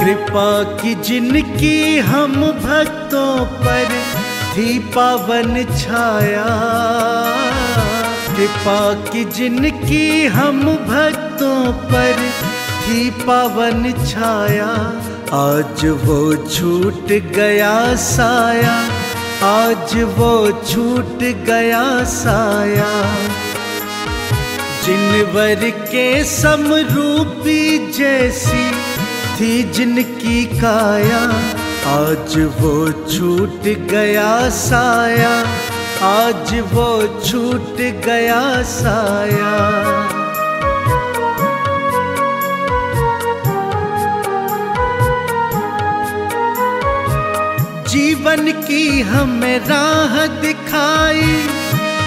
कृपा की जिनकी हम भक्तों पर थी पावन छाया। कृपा की जिनकी हम भक्तों पर थी पावन छाया। आज वो छूट गया साया, आज वो छूट गया साया। जिनवर के समरूपी जैसी थी जिनकी काया, आज वो छूट गया साया, आज वो छूट गया साया। जीवन की हमें राह दिखाई,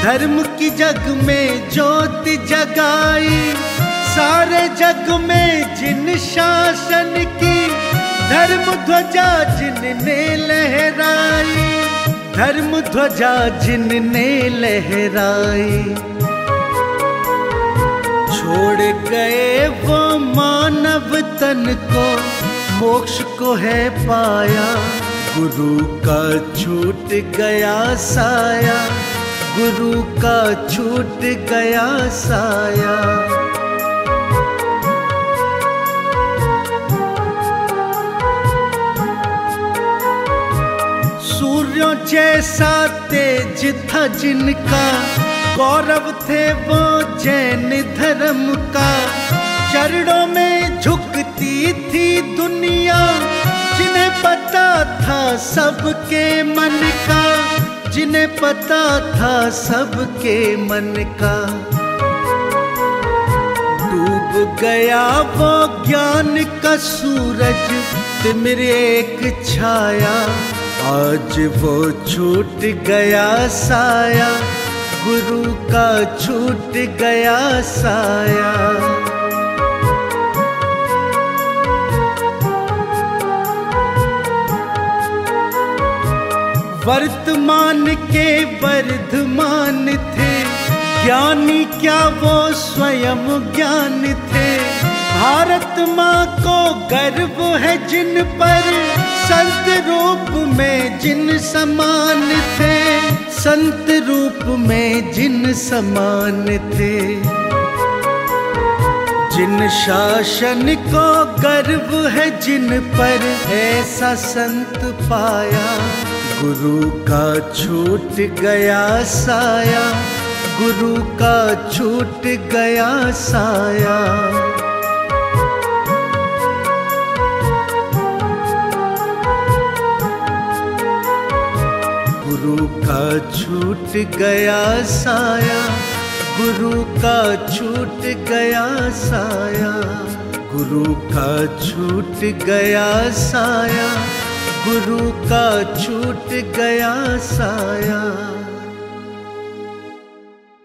धर्म की जग में ज्योत जगाई। सारे जग में जिन शासन की, धर्म ध्वजा जिनने लहराई, धर्म ध्वजा जिनने लहराई। छोड़ गए वो मानव तन को, मोक्ष को है पाया। गुरु का छूट गया साया, गुरु का छूट गया साया। जैसा तेज था जिनका। गौरव थे वो जैन धर्म का। चरणों में झुकती थी दुनिया, जिन्हें पता था सबके मन का। जिन्हें पता था सबके मन का। डूब गया वो ज्ञान का सूरज तिमिर एक छाया। आज वो छूट गया साया, गुरु का छूट गया साया। वर्तमान के वर्धमान थे, ज्ञानी क्या वो स्वयं ज्ञान थे। भारत माँ को गर्व है जिन पर संत रूप में जिन समान थे, संत रूप में जिन समान थे। जिन शासन को गर्व है, जिन पर ऐसा संत पाया। गुरु का छूट गया साया, गुरु का छूट गया साया। गुरु का छूट गया साया, गुरु का छूट गया साया, गुरु का छूट गया साया, गुरु का छूट गया साया।